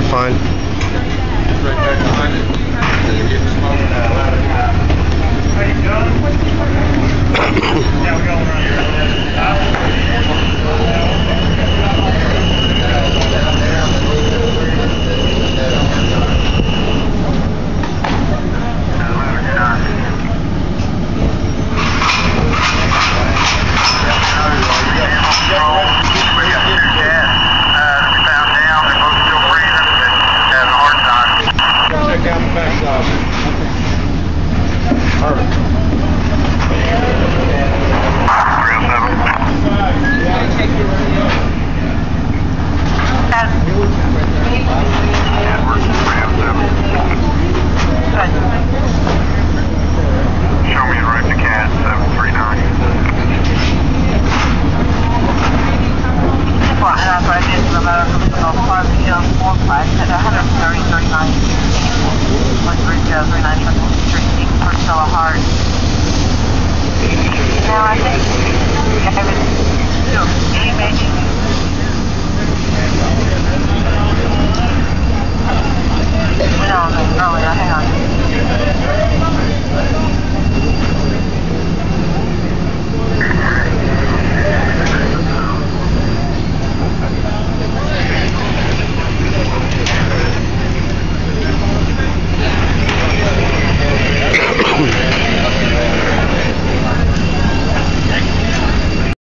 you're fine. Right hard. No, I think image. Went on earlier, hang on.